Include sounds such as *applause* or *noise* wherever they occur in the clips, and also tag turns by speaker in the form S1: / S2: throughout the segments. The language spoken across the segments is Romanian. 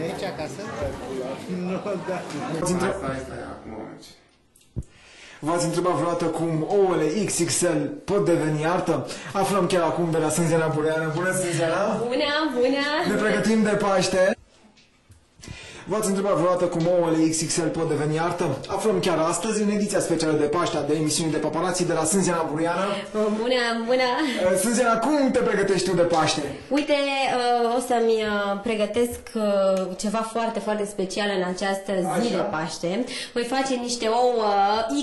S1: De aici acasă? Nu, da.
S2: V-ați între-
S3: Stai, stai, acum aici.
S2: V-ați întrebat vreodată cum ouăle XXL pot deveni artă? Aflăm chiar acum de la Sânzena Bureană. Bună, Sânzena!
S4: Bună, bună!
S2: Ne pregătim de Paște. V-ați întrebat vreodată cum ouăle XXL pot deveni artă? Aflăm chiar astăzi în ediția specială de Paște a de emisiuni de paparații de la Sânzena Buriană.
S4: Bună, bună!
S2: Uh, Sânzena, cum te pregătești tu de Paște?
S4: Uite, uh, o să-mi uh, pregătesc uh, ceva foarte, foarte special în această zi
S2: Așa.
S4: de Paște. Voi face niște ouă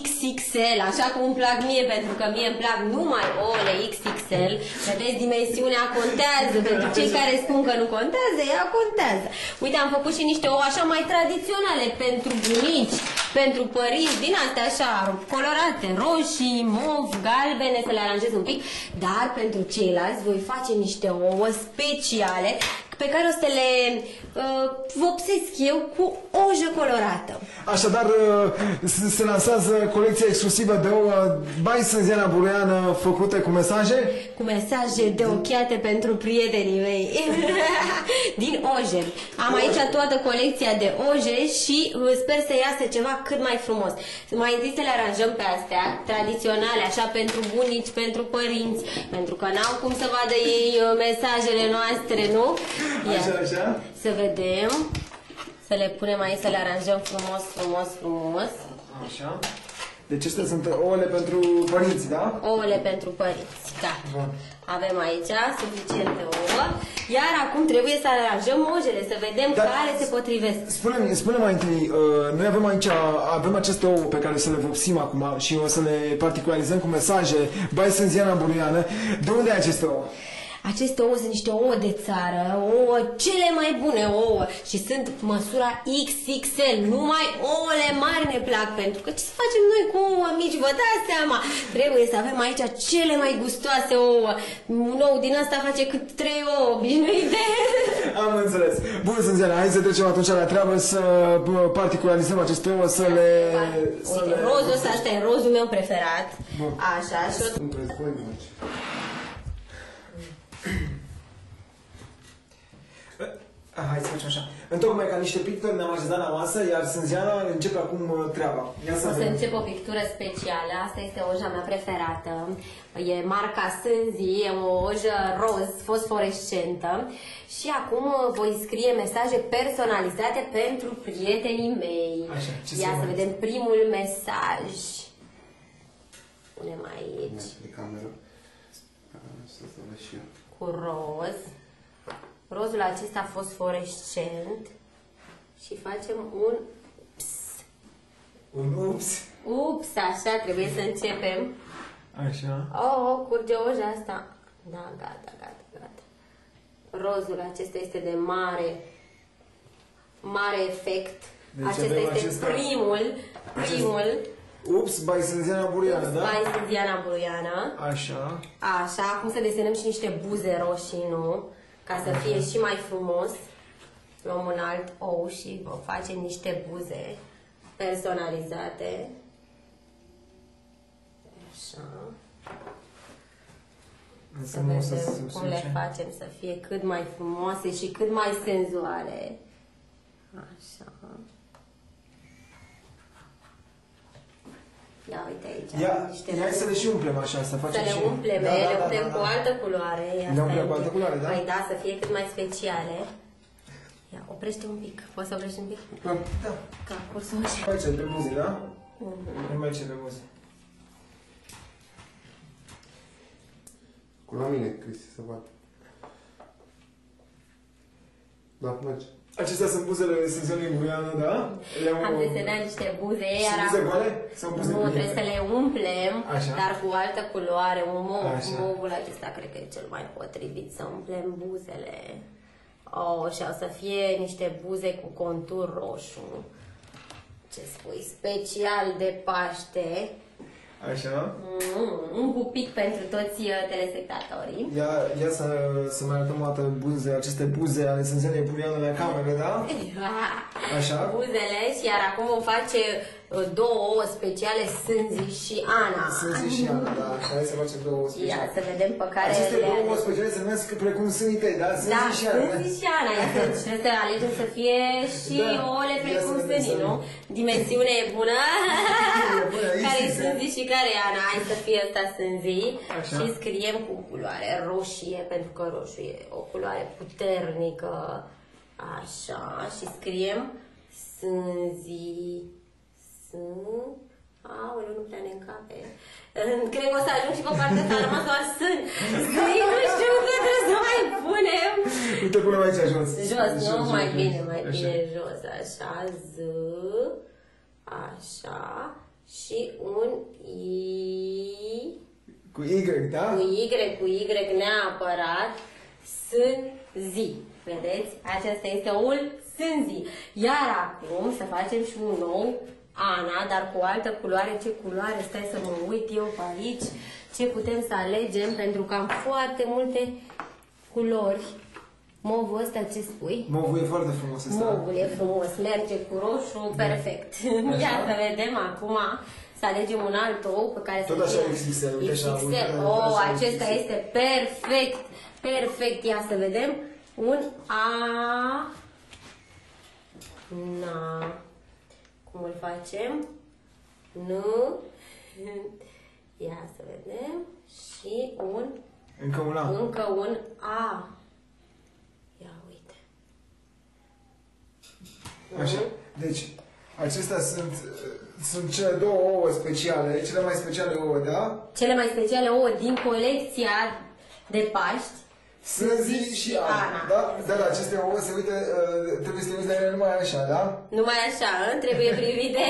S4: XXL, așa cum îmi plac mie, pentru că mie îmi plac numai ouăle XXL. Vedeți, dimensiunea contează. Pentru cei care spun că nu contează, ea contează. Uite, am făcut și niște ouă așa mai tradiționale pentru bunici, pentru părinți, din astea așa colorate, roșii, mov, galbene, să le aranjez un pic. Dar pentru ceilalți voi face niște ouă speciale pe care o să le uh, vopsesc eu cu ojă colorată.
S2: Așadar, uh, se- se lansează colecția exclusivă de ouă Bai Sânzena Bureană făcute cu mesaje?
S4: Cu mesaje de ochiate pentru prietenii mei *laughs* din oje. Am aici toată colecția de oje și uh, sper să iasă ceva cât mai frumos. Mai întâi să le aranjăm pe astea, tradiționale, așa pentru bunici, pentru părinți, pentru că n-au cum să vadă ei uh, mesajele noastre, nu? Ia.
S2: Așa, așa.
S4: Să vedem. Să le punem aici, să le aranjăm frumos, frumos, frumos.
S2: Așa. Deci acestea sunt ouăle pentru părinți, da?
S4: Ouăle pentru părinți. Da.
S2: Bun.
S4: Avem aici suficiente ouă. Iar acum trebuie să aranjăm ojele, să vedem
S2: Da.
S4: care se potrivesc.
S2: Spune-mi, spune mai întâi, uh, noi avem aici, avem aceste ouă pe care să le vopsim acum și o să le particularizăm cu mesaje Bai Sânziana Bureană. De unde ai aceste ouă?
S4: Aceste ouă sunt niște ouă de țară, ouă cele mai bune ouă și sunt măsura XXL. Numai ouăle mari ne plac pentru că ce să facem noi cu ouă mici, vă dați seama. Trebuie să avem aici cele mai gustoase ouă. Un ou din asta face cât trei ouă obișnuite. *laughs*
S2: Am înțeles. Bun, Sânziana, hai să trecem atunci la treabă să bă, particularizăm aceste ouă, să le... să
S4: Uite, rozul ăsta, asta e rozul meu preferat.
S2: Bun.
S4: Așa, și o
S3: Îmi prezboi aici.
S2: Ah, *clears throat* Hai să facem așa. Întocmai ca niște pictori ne-am așezat la masă, iar Sânziana începe acum uh, treaba. Ia să
S4: O să
S2: vedem.
S4: încep o pictură specială. Asta este oja mea preferată. E marca Sânzi, e o ojă roz fosforescentă. Și acum voi scrie mesaje personalizate pentru prietenii mei.
S2: Așa, ce
S4: Ia
S2: să
S4: să
S2: mai-
S4: vedem primul mesaj. Punem aici
S3: De cameră. Să să văd și eu.
S4: Cu roz. Rozul acesta fosforescent. Și facem un ps.
S2: Un ups.
S4: Ups, așa trebuie să începem.
S2: Așa.
S4: Oh, oh, curge oja asta. Da, gata, gata, gata. Rozul acesta este de mare, mare efect.
S2: Deci
S4: acesta
S2: avem
S4: este
S2: acesta-
S4: primul, primul.
S2: Ups, Bai Sânziana Bureană, da?
S4: Bai sunt Diana Buruiană.
S2: Așa.
S4: Așa, acum să desenăm și niște buze roșii, nu? Ca să fie și mai frumos. Luăm un alt ou și vom face niște buze personalizate. Așa. Să
S2: Frumos să
S4: vedem
S2: se
S4: cum le
S2: suce.
S4: facem să fie cât mai frumoase și cât mai senzuale. Așa. Ia uite aici.
S2: Ia,
S4: am niște
S2: ia să le și umplem așa, să
S4: să
S2: facem
S4: le
S2: și...
S4: umplem,
S2: Da, da,
S4: le
S2: da,
S4: umplem
S2: da,
S4: cu
S2: da.
S4: altă culoare. Ia,
S2: Le umplem
S4: stai
S2: cu
S4: un
S2: altă
S4: pic.
S2: culoare, da?
S4: Păi da, să fie cât mai speciale. Ia, oprește un pic. Poți să oprești un pic?
S2: Da.
S4: Ca cursul așa.
S2: Aici, pe buze, da?
S4: Mhm.
S2: Nu mai ce pe buze.
S3: Cu la mine, Cristi, să văd. Da, merge.
S2: Acestea sunt buzele Sânzianei Bureană, da? Le-am...
S4: Am desenat niște buze,
S2: Și
S4: iar
S2: buze
S4: acum-
S2: goale? Sau buze
S4: nu,
S2: pline?
S4: trebuie să le umplem,
S2: Așa.
S4: dar cu altă culoare, un mov.
S2: Așa.
S4: Movul acesta cred că e cel mai potrivit să umplem buzele. Oh, și o să fie niște buze cu contur roșu. Ce spui? Special de Paște.
S2: Așa.
S4: Mm, un pupic pentru toți uh, telespectatorii.
S2: Ia, ia să, să mai arătăm o dată buze, aceste buze ale Sânzianei Bureană la cameră, da? *laughs* Așa.
S4: Buzele și iar acum vom face uh, două ouă speciale, Sânzi și Ana.
S2: Sânzi și Ana, da. Hai să facem două
S4: Ia
S2: speciale.
S4: să vedem pe care
S2: Aceste
S4: le
S2: două
S4: alegem.
S2: speciale se numesc precum sânii tăi, da? Sânzi
S4: Da,
S2: și Ana.
S4: Sânzi și Ana. Ia să, și trebuie să alegem să fie și
S2: Da.
S4: ouăle
S2: Ia
S4: precum
S2: să vedem,
S4: Sânii,
S2: să
S4: nu? Dimensiune bună. *laughs*
S2: bună,
S4: care e
S2: XXL.
S4: Sânzi și care e Ana. Hai să fie ăsta Sânzi.
S2: Așa.
S4: Și scriem cu culoare roșie, pentru că roșu e o culoare puternică. Așa. Și scriem Sânzi. Sunt. Aoleu, nu prea ne încape. Cred că o să ajung și pe partea asta, a rămas doar sunt. Sunt, nu știu că trebuie să mai punem.
S2: Uite, punem aici jos.
S4: Jos, nu? Mai
S2: jos,
S4: bine, mai
S2: Așa.
S4: bine jos, așa, z, așa, și un i,
S2: Cu Y, da?
S4: cu y, cu y neapărat, sânzi. Vedeți? Acesta este un sânzi. Iar acum să facem și un nou Ana, dar cu o altă culoare. Ce culoare? Stai să mă uit eu pe aici. Ce putem să alegem? Pentru că am foarte multe culori. Movul ăsta ce spui?
S2: Movul e foarte frumos ăsta.
S4: Movul e frumos, merge cu roșu, perfect. Ia să vedem acum, să alegem un alt ou pe care
S2: Tot
S4: să
S2: așa
S4: fie
S2: XXL, uite așa,
S4: XXL.
S2: uite,
S4: Oh,
S2: așa
S4: acesta
S2: XXL.
S4: este perfect, perfect. Ia să vedem. Un A. Na. Cum îl facem? Nu. Ia să vedem. Și un,
S2: Încă un an.
S4: încă un A. Ia uite.
S2: Așa. Deci, acestea sunt, sunt cele două ouă speciale, cele mai speciale ouă, da?
S4: Cele mai speciale ouă din colecția de Paști.
S2: Sânzi și Ana. Da? Dar aceste ouă se uite, uh, trebuie să te uiți la ele numai așa, da?
S4: Numai așa, hă? trebuie privite.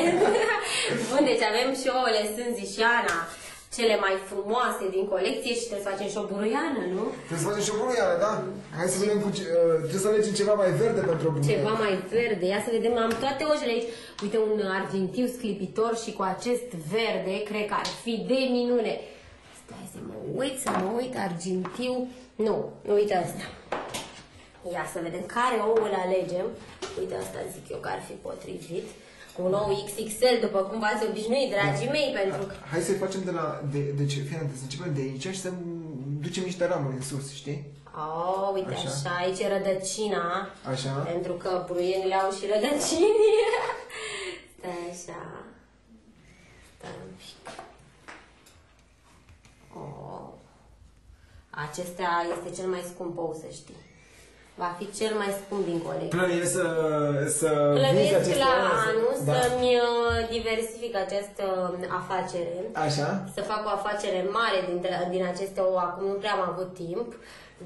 S4: *laughs* Bun, deci avem și ouăle Sânzi și Ana, cele mai frumoase din colecție și trebuie să facem și o buruiană, nu?
S2: Trebuie să facem și o buruiană, da? Hai să vedem cu ce, uh, trebuie să alegem ceva mai verde pentru o buruiană.
S4: Ceva mai verde. Ia să vedem, am toate ojele aici. Uite, un argintiu sclipitor și cu acest verde, cred că ar fi de minune. Stai să mă uit, să mă uit, argintiu. Nu, uite asta. Ia să vedem care ou îl alegem. Uite, asta zic eu că ar fi potrivit. Un ou XXL, după cum v-ați obișnuit, dragii mei, pentru că...
S2: Hai să facem de la, de, deci, fii atent, să începem de aici și să ducem niște ramuri în sus, știi?
S4: Oh, uite
S2: Așa.
S4: așa, aici e rădăcina.
S2: Așa.
S4: Pentru că bruienile au și rădăcini. *laughs* Stai așa. Stai un pic. Acesta este cel mai scump ou, să știi. Va fi cel mai scump din colecție.
S2: Plănuiesc să, să vinzi
S4: Plănuiesc
S2: aceste
S4: la
S2: ouă, să-
S4: anul
S2: da.
S4: să-mi uh, diversific această uh, afacere.
S2: Așa?
S4: Să fac o afacere mare dintre, din aceste ouă. Acum nu prea am avut timp,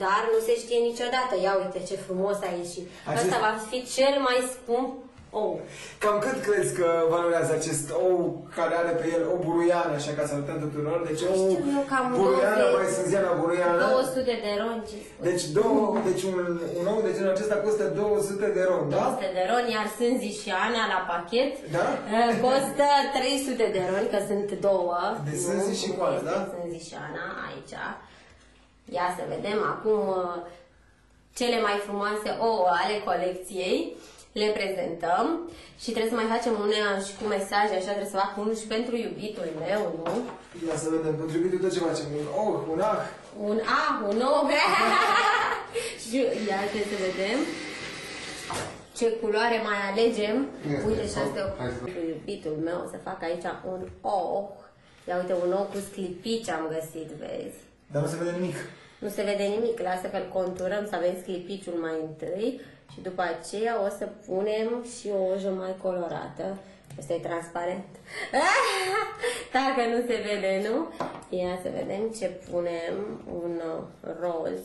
S4: dar nu se știe niciodată. Ia uite ce frumos a ieșit.
S2: Acest-
S4: Asta va fi cel mai scump ou.
S2: Cam cât crezi că valorează acest ou care are pe el o buruiană, așa ca să arătăm tuturor? Deci o
S4: știu, nu, cam
S2: buruiană,
S4: 20.
S2: mai sânziana buruiană.
S4: 200 de ron, ce spui?
S2: Deci, două, deci un, un ou de genul acesta costă 200 de ron, da?
S4: 200 de ron, iar Sânzi și Ana la pachet
S2: Da?
S4: uh, costă 300 de ron, că sunt două.
S2: De
S4: nu?
S2: Sânzi și Coana,
S4: Este
S2: da?
S4: Sânzi și Ana aici. Ia să vedem acum uh, cele mai frumoase ouă ale colecției. Le prezentăm și trebuie să mai facem una și cu mesaje, așa trebuie să fac unul și pentru iubitul meu, nu?
S2: Ia să vedem, pentru iubitul tot ce facem. Un ou, un ah.
S4: Un A, un *laughs* O. și ia trebuie să vedem ce culoare mai alegem.
S3: Este,
S4: Uite și
S3: O.
S4: asta
S3: Hai să-
S4: pentru iubitul meu să fac aici un O. Ia uite, un ou cu sclipici am găsit, vezi?
S2: Dar nu se vede nimic.
S4: Nu se vede nimic, lasă că-l conturăm să avem sclipiciul mai întâi și după aceea o să punem și o ojă mai colorată. Ăsta e transparent. *laughs* Dacă nu se vede, nu? Ia să vedem ce punem. Un uh, roz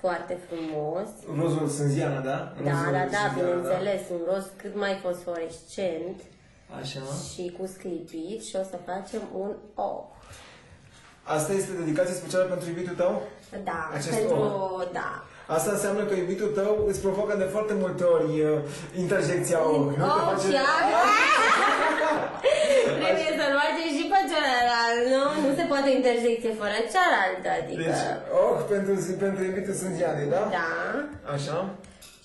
S4: foarte frumos.
S2: Rozul sânziana, da?
S4: Da,
S2: Rozul
S4: da, da,
S2: sânziana,
S4: bineînțeles, un roz cât mai fosforescent
S2: Așa.
S4: și cu sclipici și o să facem un O.
S2: Asta este dedicație specială pentru iubitul tău?
S4: Da,
S2: Acest
S4: pentru,
S2: ou.
S4: da,
S2: Asta înseamnă că iubitul tău îți provoacă de foarte multe ori uh, interjecția ou. Nu te
S4: Oh,
S2: face...
S4: și *laughs* Trebuie să-l facem și pe celălalt, nu? Nu se poate interjecție fără cealaltă, adică...
S2: Deci, oh, pentru, pentru iubitul sânzianei, da?
S4: Da.
S2: Așa.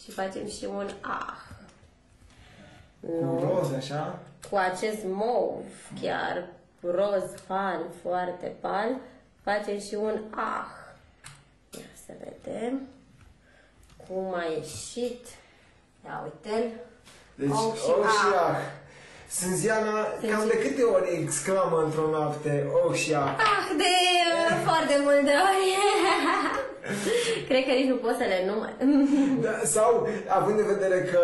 S4: Și facem și un ah.
S2: Cu roz, așa?
S4: cu acest mov, chiar roz pal, foarte pal, facem și un ah. Ia să vedem cum a ieșit. Ia uite-l.
S2: Deci,
S4: Oh,
S2: oh,
S4: și
S2: și, oh, și
S4: ah.
S2: ah. Sânziana,
S4: Sânzi-
S2: cam de câte ori exclamă într-o noapte, oh și ah?
S4: Ah, de uh, foarte multe ori. *laughs* Cred că nici nu pot să le număr. *laughs*
S2: Da, sau, având în vedere că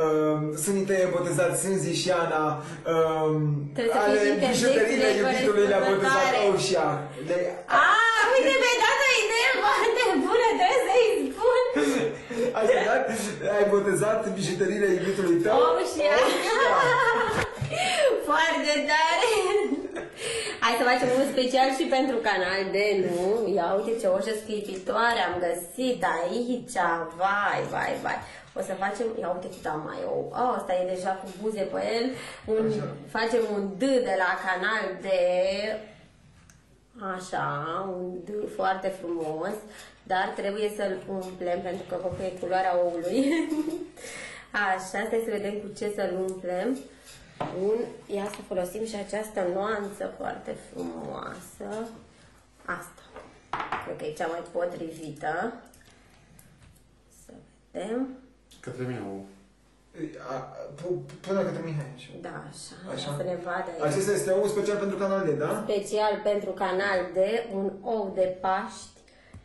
S2: um, sunt tăi botezați Sânzi și Ana, um,
S4: Trebuie să
S2: ale
S4: fie și
S2: bijuteriile
S4: interdicțiile
S2: iubitului le-a botezat
S4: corespunzătoare.
S2: oh și ah. Le,
S4: Ah, uite, mi-ai dat o idee foarte bună, trebuie să-i spun.
S2: Așadar, ai botezat bijuteriile iubitului tău?
S4: Oh, și
S2: Oh, și ah.
S4: Foarte tare! Hai să facem unul special și pentru canal de nu. Ia uite ce oșă sclipitoare am găsit aici. Vai, vai, vai. O să facem, ia uite cât am mai ou. Oh, ăsta e deja cu buze pe el. Un,
S2: Așa.
S4: facem un D de la canal de Așa, un D foarte frumos, dar trebuie să-l umplem pentru că văd că e culoarea oului. *laughs* Așa, stai să vedem cu ce să-l umplem. Un, ia să folosim și această nuanță foarte frumoasă. Asta. Cred că e cea mai potrivită. Să vedem.
S3: Către mine o...
S2: A- pu- Pune către Mihai. așa.
S4: Da, așa,
S2: Așa.
S4: așa. să ne vadă aici.
S2: Acesta este un special pentru canal D, da?
S4: special pentru canal de un ou de Paști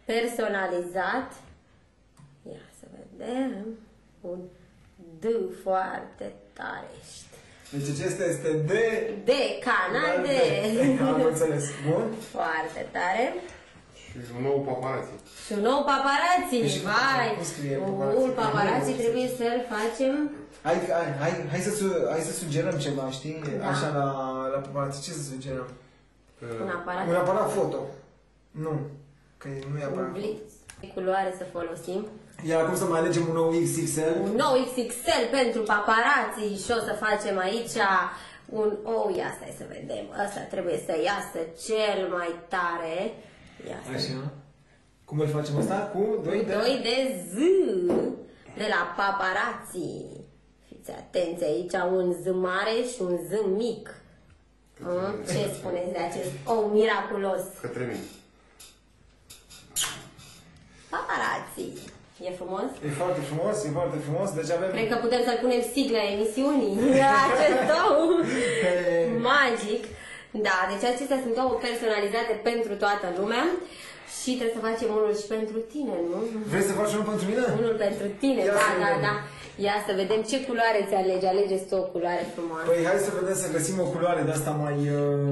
S4: personalizat. Ia să vedem. Un D foarte tare.
S2: Deci acesta este D.
S4: De canal de.
S2: Am înțeles. Bun. *laughs*
S4: Foarte tare.
S3: Și un nou paparazzi.
S4: Și un nou
S2: Păi
S4: paparazzi.
S2: și cum-
S4: Vai!
S2: cum scrie
S4: Un
S2: paparazzi?
S4: paparazzi trebuie să-l facem.
S2: Hai, hai, hai, hai, să, su- hai să sugerăm ceva, știi?
S4: Da.
S2: Așa la, la paparazzi. Ce să sugerăm?
S4: Un aparat.
S2: Un aparat foto. Nu. Că nu e
S4: Un
S2: aparat.
S4: blitz. De culoare să folosim.
S2: Iar acum să mai alegem un nou XXL.
S4: Un nou XXL pentru paparazzi și o să facem aici un ou. Ia stai să vedem. Ăsta trebuie să iasă cel mai tare. Ia să
S2: Așa. Cum îl facem asta? Cu 2 de...
S4: 2 de Z de la paparazzi. Fiți atenți aici, un Z mare și un Z mic. Hă? Ce spuneți de acest ou miraculos?
S3: Către mine.
S4: Paparazzi. E frumos?
S2: E foarte frumos, e foarte frumos. Deci avem...
S4: Cred că putem să-l punem sigla emisiunii. *laughs* Acest ou
S2: Pe-
S4: magic. Da, deci acestea sunt două personalizate pentru toată lumea. Și trebuie să facem unul și pentru tine, nu?
S2: Vrei să faci unul pentru mine?
S4: Unul pentru tine,
S2: Ia
S4: da,
S2: să
S4: da,
S2: vedem.
S4: da. Ia să vedem ce culoare ți alegi. Alegeți tu o culoare frumoasă.
S2: Păi hai să vedem să găsim o culoare de asta mai... Uh,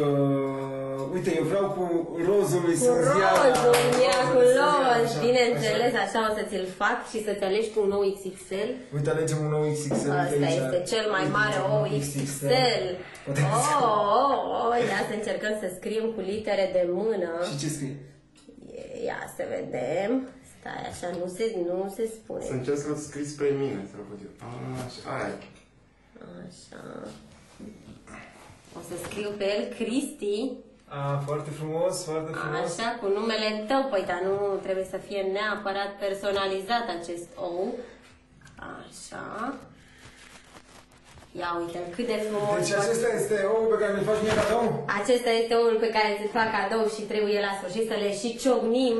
S2: uh, uite, eu vreau cu rozul lui
S4: Cu
S2: Sânziana.
S4: rozul, miraculos,
S2: Așa,
S4: bineînțeles,
S2: așa.
S4: așa o să ți-l fac și să-ți alegi tu un nou XXL.
S2: Uite, alegem un nou XXL. uite
S4: Asta
S2: aici.
S4: este cel mai
S2: Uite,
S4: mare
S2: un
S4: ou
S2: nou
S4: XXL.
S2: Potențial.
S4: Oh, oh, oh, ia să încercăm să scriem cu litere de mână.
S2: Și ce scrie?
S4: Ia să vedem. Stai așa, nu se, nu se spune.
S3: Să încerc să-l scriți spre mine, să-l văd eu. Așa, aia.
S4: Așa. O să scriu pe el Cristi.
S2: A, foarte frumos, foarte frumos.
S4: Așa, cu numele tău, păi, dar nu trebuie să fie neapărat personalizat acest ou. Așa. Ia uite cât de frumos.
S2: Deci acesta este ou pe care mi-l faci mie cadou?
S4: Acesta este oul pe care ți-l fac cadou și trebuie la sfârșit să le și ciocnim.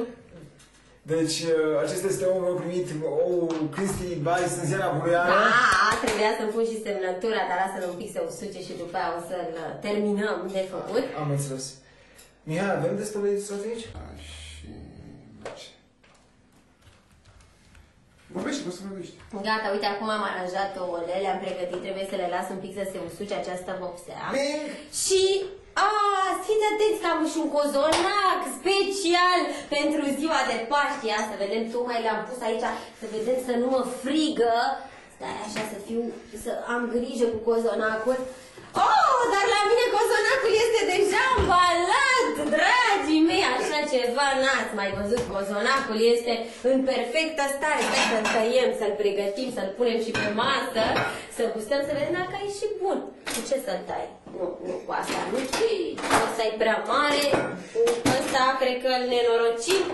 S2: Deci uh, acesta este ou meu primit, ou Cristi by Sânziana Bureanu.
S4: Da, trebuia să-mi pun și semnătura, dar lasă-l un pic să usuce și după aia o să-l terminăm de făcut.
S2: Am înțeles. Mihai, avem destul de ilustrat aici?
S3: Da, și... merge. Vorbește, poți să vorbești.
S4: Gata, uite, acum am aranjat ouăle, le-am pregătit, trebuie să le las un pic să se usuce această vopsea.
S2: Bing!
S4: Și, a, fiți atenți că am și un cozonac special pentru ziua de Paști. Ia să vedem, tocmai le-am pus aici, să vedem să nu mă frigă. Stai așa să fiu, să am grijă cu cozonacul. Oh, dar la mine cozonacul este deja ambalat, dragii mei, așa ceva n-ați mai văzut. Cozonacul este în perfectă stare. Hai să-l tăiem, să-l pregătim, să-l punem și pe masă, să gustăm, să vedem dacă e și bun. Cu ce să-l tai? Nu, nu cu asta, nu. Ăsta e prea mare, cu ăsta cred că îl nenorocim.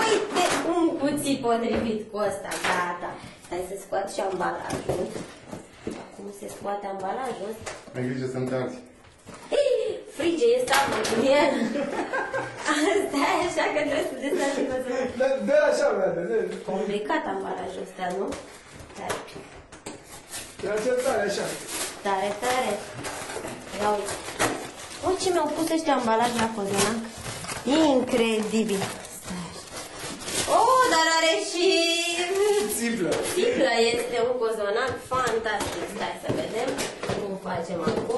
S4: Uite, un cuțit potrivit cu ăsta, gata. Stai să scot și ambalajul. Cum se scoate ambalajul ăsta?
S3: Ai grijă să nu te arzi. *laughs*
S4: Frige e stavă cu el. Asta e așa că trebuie să desfaci cozonacul.
S2: De, de așa, frate, de,
S4: Complicat ambalajul ăsta, nu? Tare,
S2: de așa tare, așa.
S4: tare, tare. Ia uite. O, ce mi-au pus ăștia ambalaj la cozonac. Incredibil. Stai așa. Oh, dar are și...
S2: Țiplă.
S4: Țiplă este un cozonac fantastic. Stai să vedem cum facem acum.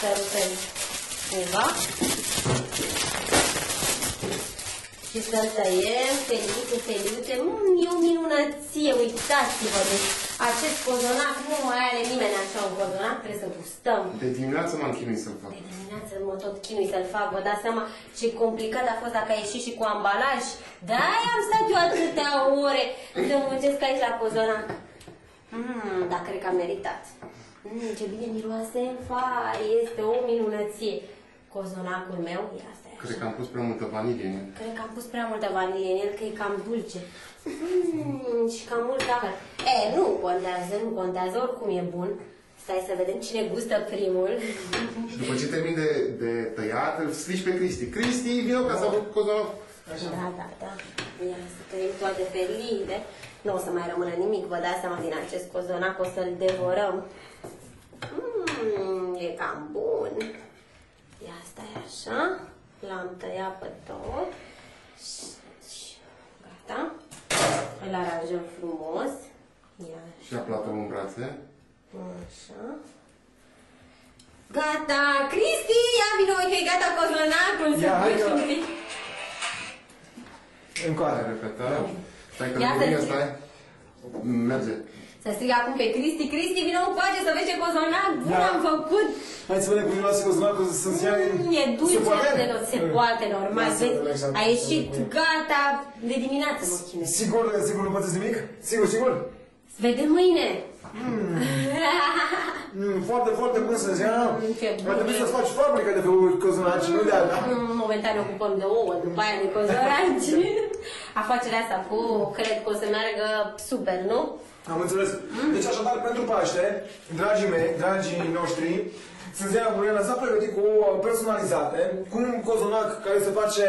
S4: Sărutăm ceva. Și să tăiem feliuțe, feliuțe. Mm, e o minunăție, uitați-vă. Deci acest cozonac nu mai are nimeni așa un cozonac, trebuie să gustăm.
S3: De dimineață m-am chinuit să-l fac.
S4: De dimineață mă tot chinui să-l fac, vă dați seama ce complicat a fost dacă a ieșit și cu ambalaj. De-aia am stat eu atâtea ore să muncesc aici la cozonac. Mmm, dar cred că a meritat. Mmm, ce bine miroase, fai, este o minunăție. Cozonacul meu, ia stai așa.
S3: Cred că am pus prea multă vanilie în el.
S4: Cred că am pus prea multă vanilie în el, că e cam dulce. Mm, și cam mult zahăr. E, nu contează, nu contează, oricum e bun. Stai să vedem cine gustă primul. *laughs*
S3: Și după ce termin de, de tăiat, îl strici pe Cristi. Cristi, vină ca să făcut cozonac.
S4: Da, da, da. Ia să tăiem toate felile. Nu o să mai rămână nimic, vă dați seama din acest cozonac, o să-l devorăm. Mm, e cam bun. Ia stai așa. L-am tăiat pe tot. Și- Gata. Îl aranjăm frumos. Ia
S3: Și ia platou în brațe.
S4: Așa. Gata! Cristi, ia vină, uite, e gata cozonacul. să
S2: Ia, hai
S4: duci
S2: că-
S4: un pic.
S3: Hai,
S2: Încoare.
S3: repetăm. Stai că
S4: Ia să
S3: lămuria,
S4: zic.
S3: stai. Merge.
S4: Să strig acum pe Cristi, Cristi, vină în coace să vezi ce cozonac bun
S2: Da.
S4: am făcut.
S2: Hai să vedem cum miroase cozonacul să se ia...
S4: Mm, e dulce,
S2: Se poate?
S4: de tot, se poate, normal.
S2: Lasă,
S4: Vezi,
S2: relaxat.
S4: a ieșit gata de dimineață, mă chinui.
S2: Sigur, sigur nu pățesc nimic? Sigur, sigur?
S4: Vedem mâine.
S2: Mm, *laughs* foarte, foarte bun să ziua.
S4: Mm, ce bun
S2: Ar trebui
S4: e.
S2: să faci fabrică de făcut cozonaci, nu de alta.
S4: Mm, Momentan ne ocupăm de ouă, după aia de cozonaci. *laughs* Afacerea asta cu cred că o să meargă super, nu?
S2: Am înțeles. Deci așadar, pentru Paște, dragii mei, dragii noștri, Sânzia Buriana s-a pregătit cu o personalizate, cu un cozonac care se face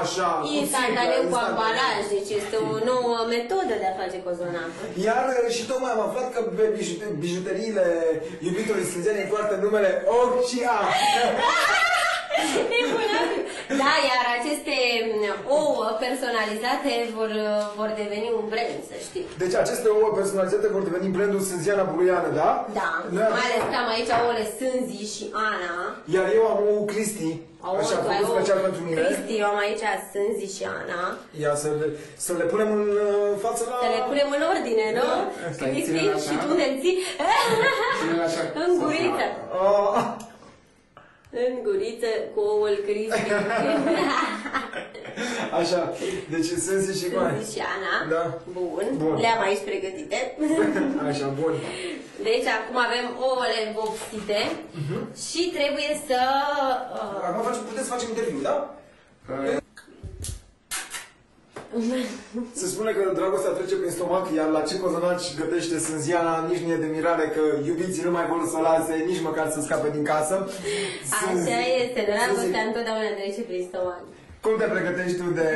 S2: așa, cu
S4: Instantaneu
S2: țiglă,
S4: cu
S2: instantaneu.
S4: ambalaj, deci este o nouă metodă de a face cozonacul.
S2: Iar uh, și tocmai am aflat că pe bijute- bijuteriile iubitului Sânzianei poartă numele Och și A.
S4: Da, iar aceste ouă personalizate vor, vor deveni un brand, să știi.
S2: Deci aceste ouă personalizate vor deveni brandul Sânziana Buruiană, da?
S4: Da, mai ales că am aici ouăle Sânzi și Ana.
S2: Iar eu am ou Cristi,
S4: Ouă,
S2: așa
S4: tu ai
S2: făcut
S4: ouă
S2: special pentru mine.
S4: Cristi, eu am aici Sânzi și Ana.
S2: Ia să le, să le punem în uh, față la...
S4: Să le punem în ordine, nu?
S3: Stai,
S4: Cristi,
S3: ține-le așa. *laughs*
S4: și tu unde ții?
S3: Ține-le așa.
S4: În guriță.
S2: Oh,
S4: În guriță cu ouăl Cristi. *laughs*
S2: așa, deci Sânzi și Mai.
S4: Sânzi și Ana.
S2: Da.
S4: Bun.
S2: Bun.
S4: Le-am aici pregătite. *laughs*
S2: Așa, bun.
S4: Deci acum avem ouăle vopsite și trebuie să... Uh,
S2: Acum facem, puteți să facem interviu, da?
S3: Uh,
S2: Se spune că dragostea trece prin stomac, iar la ce cozonaci gătește Sânziana, nici nu e de mirare că iubiții nu mai vor să o lase, nici măcar să scape din casă. Sânzi-
S4: Așa este, dragostea
S2: Sânzi,
S4: întotdeauna trece prin stomac.
S2: Cum te pregătești tu de,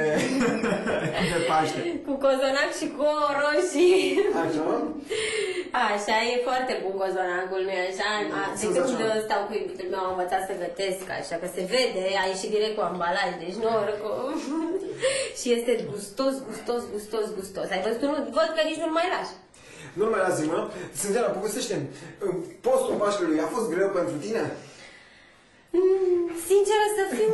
S2: *laughs* de Paște?
S4: Cu cozonac și cu ouă roșii.
S2: Așa?
S4: Așa, e foarte bun cozonacul, nu-i așa? A, de
S2: Sunt
S4: când
S2: așa.
S4: stau cu iubitul meu am învățat să gătesc, așa că se vede, a ieșit direct cu ambalaj, deci nu oricum. *laughs* și este gustos, gustos, gustos, gustos. Ai văzut, nu, văd că nici nu-l mai lași.
S2: Nu mai la mă. Sânziana, povestește-mi, postul Paștelui a fost greu pentru tine?
S4: Mm, Sinceră să fiu,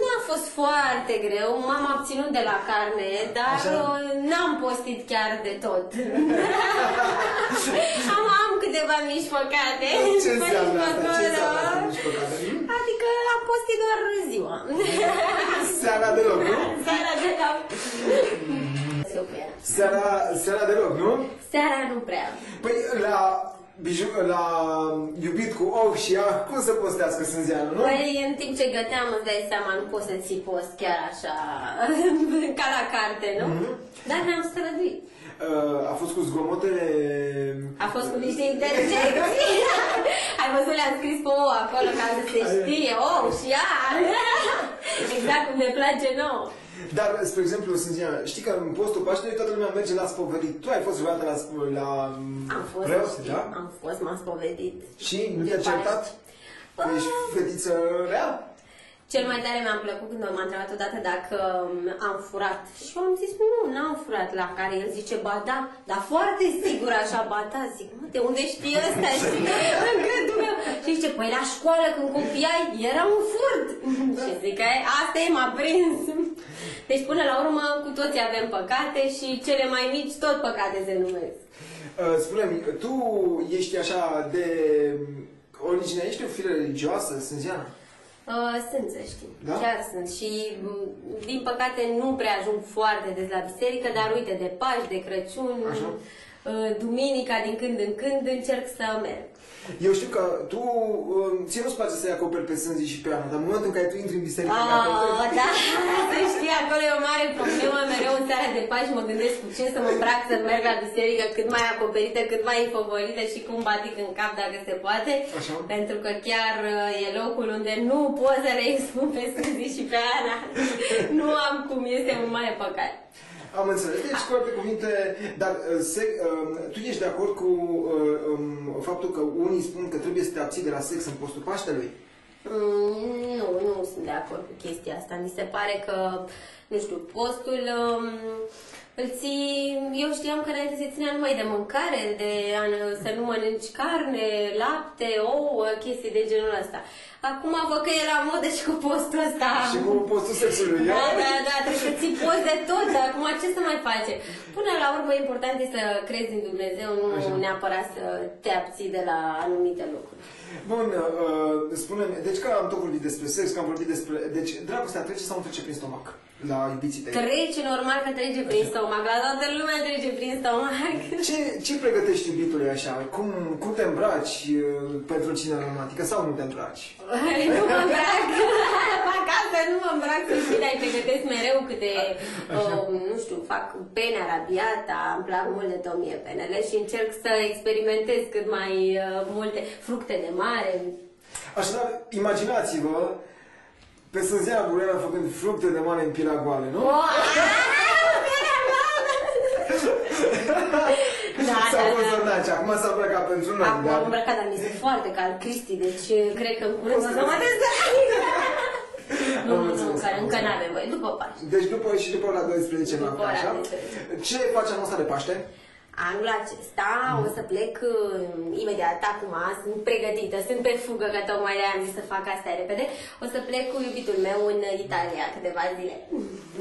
S4: nu a fost foarte greu. M-am abținut de la carne, dar
S2: Așa?
S4: uh, n-am postit chiar de tot. *laughs* am, am câteva mici păcate.
S2: Ce
S4: pe
S2: înseamnă
S4: aici,
S2: asta?
S4: pe
S2: Ce
S4: acolo.
S2: înseamnă asta, mici păcate?
S4: Adică am postit doar ziua. *laughs*
S2: Seara deloc, nu?
S4: Seara de la...
S2: Seara, seara deloc, nu?
S4: Seara nu prea.
S2: Păi la, biju, la iubit cu och și ah, cum să postească Sânziana, nu?
S4: Păi, în timp ce găteam, îți dai seama, nu poți să ții post chiar așa, *laughs* ca la carte, nu?
S2: Mhm.
S4: Dar ne-am străduit.
S2: Uh, a fost cu zgomotele...
S4: A fost cu niște interjecții. *laughs* Ai văzut, le-am scris pe O acolo ca să se știe. Oh, și ea. *laughs* exact cum ne place nouă.
S2: Dar, spre exemplu, Sânzia, știi că în postul Paștelui toată lumea merge la spovedit. Tu ai fost vreodată la, sp- la
S4: Am fost,
S2: preot,
S4: știi,
S2: da?
S4: am fost, m-am spovedit.
S2: Și nu te-a
S4: După
S2: certat? Că ești fetiță rea?
S4: Cel mai tare mi-a plăcut când m-a întrebat odată dacă um, am furat. Și eu am zis, nu, n-am furat. La care el zice, ba da, dar foarte sigur așa, ba da. Zic, mă, de unde știi ăsta? *laughs* Și *laughs* în crezul meu. Și zice, păi la școală când copiai era un furt. *laughs* și zic, "Ai, asta e, m-a prins. Deci până la urmă cu toții avem păcate și cele mai mici tot păcate se numesc.
S2: Uh, Spune-mi, tu ești așa de origine, ești o fire religioasă, Sânziana?
S4: Uh, sunt, să știi.
S2: Da?
S4: Chiar sunt. Și, m, din păcate, nu prea ajung foarte des la biserică, dar uite, de Paști, de Crăciun,
S2: Așa.
S4: uh, duminica, din când în când, încerc să merg.
S2: Eu știu că tu, uh, ție nu-ți place să-i acoperi pe Sânzi și pe Ana, dar în momentul în care tu intri în biserică,
S4: Ah,
S2: îi acoperi.
S4: da, *laughs* să știi, acolo e o mare problemă. Mereu în seara de Paști mă gândesc cu ce să mă îmbrac să merg la biserică cât mai acoperită, cât mai infovolită și cum batic în cap dacă se poate.
S2: Așa.
S4: Pentru că chiar uh, e locul unde nu pot să le expun pe Sânzi și pe Ana. *laughs* nu am cum, este un mare păcat.
S2: Am înțeles. Deci, cu alte cuvinte, dar uh, se, uh, tu ești de acord cu uh, um, faptul că unii spun că trebuie să te abții de la sex în postul Paștelui?
S4: Mm, nu, nu sunt de acord cu chestia asta. Mi se pare că, nu știu, postul um, îl ții... Eu știam că înainte se ținea numai de mâncare, de a, să nu mănânci carne, lapte, ouă, chestii de genul ăsta. Acum văd că e la modă și cu postul ăsta.
S2: Și cu postul sexului,
S4: Da,
S2: ia?
S4: da, da, trebuie să ții post de tot, dar acum ce să mai face? Până la urmă, important e să crezi în Dumnezeu, nu
S2: Așa.
S4: neapărat să te abții de la anumite lucruri.
S2: Bun, uh, spune-mi, deci că am tot vorbit despre sex, că am vorbit despre... Deci, dragostea trece sau nu trece prin stomac la iubiții tăi?
S4: Trece, normal că trece prin stomac, la toată lumea trece prin stomac.
S2: Ce, ce pregătești iubitului așa? Cum, cum te îmbraci uh, pentru cine romantică sau nu te îmbraci?
S4: nu mă îmbrac, *laughs* acasă nu mă îmbrac, să știi, dar îi pregătesc mereu câte, uh, nu știu, fac pene arabiata, îmi plac mult de tot mie penele și încerc să experimentez cât mai uh, multe fructe de mare.
S2: Așadar, imaginați-vă pe Sânzia Bureana făcând fructe de mare în piragoale, nu?
S4: Oh, Da, *laughs*
S2: Sau
S4: da, da.
S2: cozonaci, acum s-a îmbrăcat pentru noi,
S4: Acum
S2: dar...
S4: am îmbrăcat, dar mi se foarte cald, Cristi, deci uh, cred că în curând o să mă dezbrac. *laughs* Nu, nu, nu, că încă n-avem voie, după Paști.
S2: Deci după și după ora 12
S4: După
S2: noapte,
S4: ora
S2: așa?
S4: 12.
S2: Ce faci anul ăsta de Paște?
S4: Anul acesta o să plec uh, imediat acum, sunt pregătită, sunt pe fugă, că tocmai de am zis să fac asta repede. O să plec cu iubitul meu în Italia câteva zile.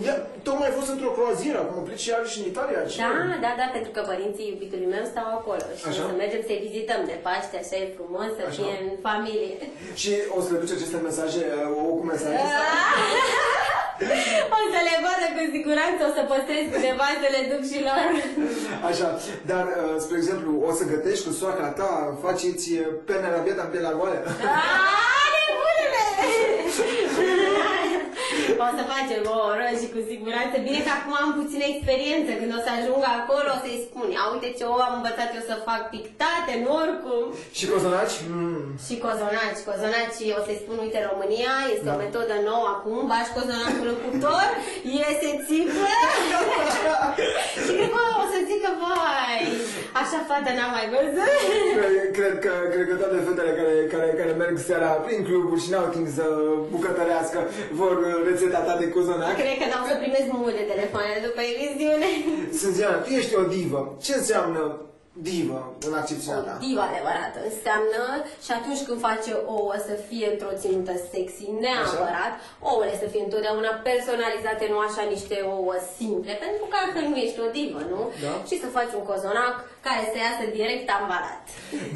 S2: Ia, tocmai ai fost într-o croazieră, acum pleci și iarăși în Italia. Ce?
S4: Da, da, da, pentru că părinții iubitului meu stau acolo și
S2: Așa.
S4: o să mergem să-i vizităm de Paște, așa e frumos, să
S2: Așa.
S4: fie în familie.
S2: Și o să le duci aceste mesaje, uh, ouă cu mesaje? *laughs* *laughs*
S4: o să le vadă cu siguranță, o să postez câteva să le duc și lor.
S2: Așa, dar, uh, spre exemplu, o să gătești cu soacra ta, faceți uh, pene rabieta în pielea goală?
S4: O să facem o oră și cu siguranță. Bine că acum am puțină experiență. Când o să ajung acolo, o să-i spun, ia uite ce ou am învățat eu să fac pictate, în oricum.
S2: Și cozonaci? Mm.
S4: Și cozonaci. Cozonaci, o să-i spun, uite, România este o metodă nouă acum, bași cozonacul în cuptor, iese țipă. *laughs* și cred că o să zică, vai, așa fată n-am mai văzut.
S2: Cred- Cred că, cred că toate fetele care, care, care merg seara prin cluburi și n-au timp să bucătărească vor uh, rețeta ta de cozonac.
S4: Cred că n-am să primesc multe telefoane după emisiune.
S2: Sânziana, tu ești o divă. Ce înseamnă divă în accepțiunea ta?
S4: O divă adevărată înseamnă și atunci când face ouă să fie într-o ținută sexy neapărat, ouăle să fie întotdeauna personalizate, nu așa niște ouă simple, pentru că altfel nu ești o divă, nu?
S2: Da.
S4: Și să faci un cozonac care să iasă direct ambalat.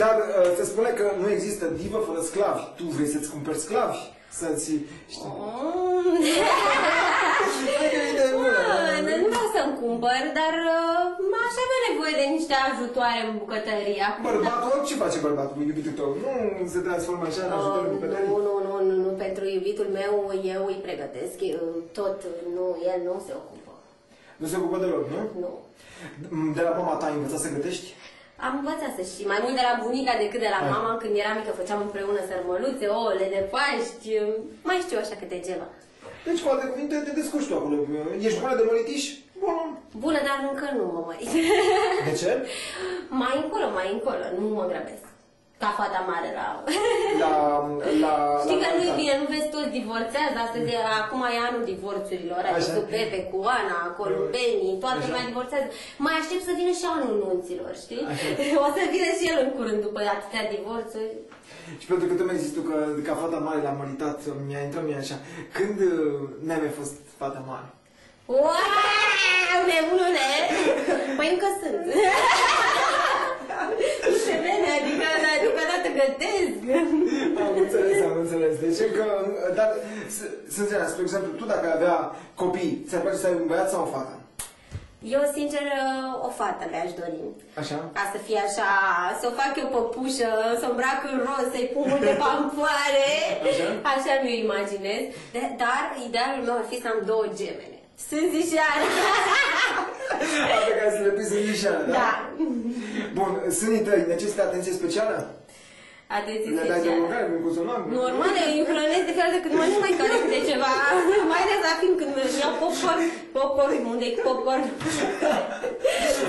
S2: Dar uh, se spune că nu există divă fără sclavi. Tu vrei să-ți cumperi sclavi? Să-ți... Știi?
S4: Mm.
S2: Hai că e de bună.
S4: Ah, Nu vreau să-mi cumpăr, dar uh, aș avea nevoie de niște ajutoare în bucătărie. Acum,
S2: Bărbatul, ce face bărbatul cu iubitul tău? Nu se transformă așa în ajutor în
S4: Uh,
S2: bucătărie?
S4: nu, nu, nu, nu, nu, pentru iubitul meu eu îi pregătesc, eu, tot, nu, el nu se ocupă.
S2: Nu se ocupă deloc, nu?
S4: Nu.
S2: De la mama ta ai învățat să gătești?
S4: Am învățat să știi, mai mult de la bunica decât de la
S2: Hai.
S4: mama, când eram mică făceam împreună sărmăluțe, ouăle de Paști, mai știu așa câte ceva.
S2: Deci, cu alte cuvinte, te descurci tu acolo. Ești bună de măritiș? Bun.
S4: Bună, dar încă nu mă mărit.
S2: De ce? *laughs*
S4: mai încolo, mai încolo, nu mă grăbesc. Ca fata mare la...
S2: La... la
S4: Știi
S2: la
S4: că nu-i
S2: Balcan.
S4: bine, nu vezi toți divorțează, astăzi, e- acum e anul divorțurilor,
S2: Așa.
S4: adică cu Pepe, cu Ana, cu Benny, toată
S2: Așa.
S4: lumea divorțează. Mai aștept să vină și anul nunților, știi?
S2: Așa. *laughs*
S4: O să vină și el în curând după atâtea divorțuri.
S2: Și pentru că tu mi-ai zis tu că ca fata mare l-a măritat, mi-a intrat mie așa. Când uh, n-ai mai fost fata mare?
S4: Wow, nebunule! Păi încă sunt. *laughs* Nu se vede, adică dar deocamdată gătesc.
S2: Am înțeles, am înțeles. Deci încă, dar să- să înțeleg, spre exemplu, tu dacă ai avea copii, ți-ar place să ai un băiat sau o fată?
S4: Eu, sincer, o fată mi-aș dori.
S2: Așa?
S4: Ca să fie așa, să o fac eu păpușă, să o îmbrac în roz, să-i pun multe *laughs* pampoare.
S2: Așa?
S4: Așa mi-o imaginez. De, dar idealul meu ar fi să am două gemene. Sunt zișoare. *laughs*
S2: Pe care să le pui în lișeană, da?
S4: Da.
S2: Bun, sânii tăi necesită atenție specială?
S4: Atenție
S2: Le dai de
S4: specială.
S2: mâncare prin consomat?
S4: Normal, eu îi hrănesc de fiecare dată când mănânc mai care câte ceva. *laughs* Mai ales la film când îmi iau popcorn. Popcorn, unde e popcorn? *laughs*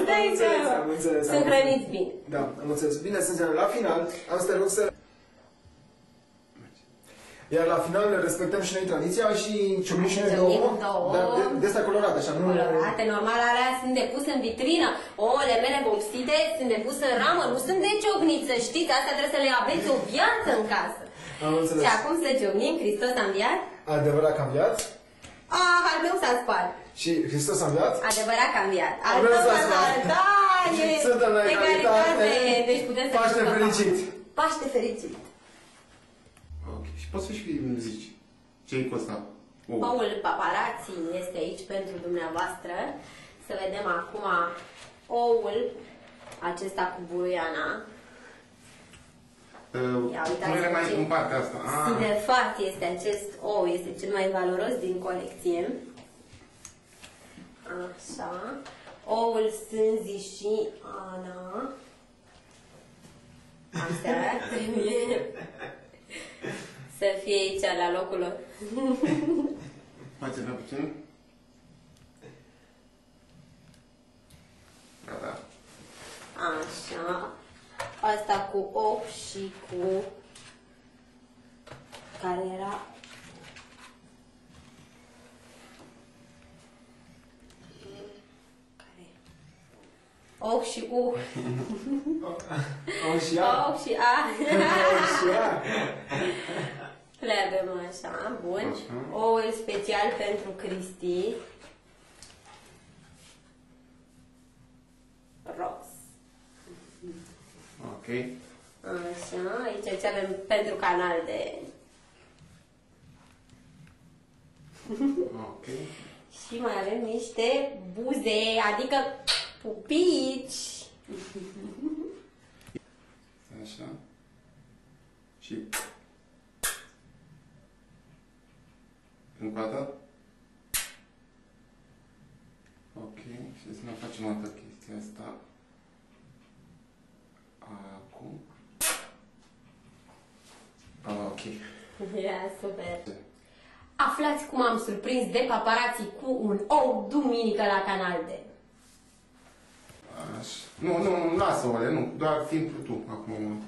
S4: Da,
S2: Am
S4: e
S2: înțeles,
S4: ceva.
S2: am înțeles, am
S4: Sunt
S2: înțeles.
S4: hrăniți bine.
S2: Da, am înțeles. Bine, să înțeleg. La final, am să te rog să... Iar la final respectăm și noi tradiția și ciocnim și noi
S4: Ciocnim
S2: două.
S4: două.
S2: Dar de, de astea colorate, așa, nu...
S4: Colorate, normal, alea sunt depuse în vitrină. Ouăle mele vopsite sunt depuse în ramă, nu sunt de ciocniță, știți? Asta trebuie să le aveți o viață în casă.
S2: Am înțeles.
S4: Și acum să ciocnim, Hristos a înviat.
S2: Adevărat că am viat.
S4: Ah, al meu s-a spart.
S2: Și Hristos a înviat.
S4: Adevărat că am viat. Al
S2: Al meu
S4: meu
S2: s-a
S4: s-a
S2: spart.
S4: spart. Da, e
S2: Suntem la egalitate.
S4: Deci putem să
S2: Paște
S4: jucăm.
S2: fericit.
S4: Paște fericit.
S3: Ok. Și poți să și îmi zici ce e cu ăsta? Oh.
S4: Paul Paparazzi este aici pentru dumneavoastră. Să vedem acum oul acesta cu buruiana.
S3: Uh,
S4: Ia uitați
S3: Pune-le mai
S4: ce-
S3: în partea asta. Ah.
S4: Sinefat este acest ou, este cel mai valoros din colecție. Așa. Oul Sânzi și Ana. Astea trebuie *laughs* *laughs* să fie aici la locul lor. *laughs*
S3: Faceți-le puțin. Gata.
S4: Așa. Asta cu ou și cu... Care era? Care? Ou și U.
S2: Am și ea.
S4: Ou și A.
S2: Am și ea. *laughs*
S4: Le avem așa, bun.
S3: Așa.
S4: Oul special pentru Cristi. Roz.
S3: Ok.
S4: Așa, aici ce avem pentru canal de...
S3: Ok. *laughs*
S4: Și mai avem niște buze, adică pupici.
S3: Așa. Și... Încă o dată. Ok. Și să mai facem o dată chestia asta. Acum. Ok.
S4: Ia, super. Aflați cum am surprins de paparații cu un ou duminică la canal de...
S3: Așa. Nu, nu, nu, lasă ole, nu. Doar simplu tu acum.